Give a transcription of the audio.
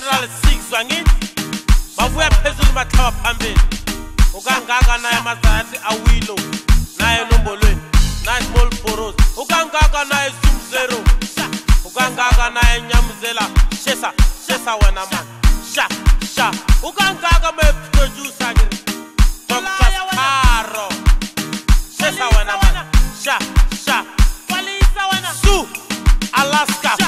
general six wangithi bavuya phezulu bahlaba phambili. Ukangaka naye amazansi awilo naye enombolweni naye small boros. Ukangaka naye sum zero. Ukangaka naye nyamuzela. Shesa shesa wena man. Sha sha. Ukangaka meproducer kiri dr sparo shesa wena man. Sha sha. Su alaska. Mafia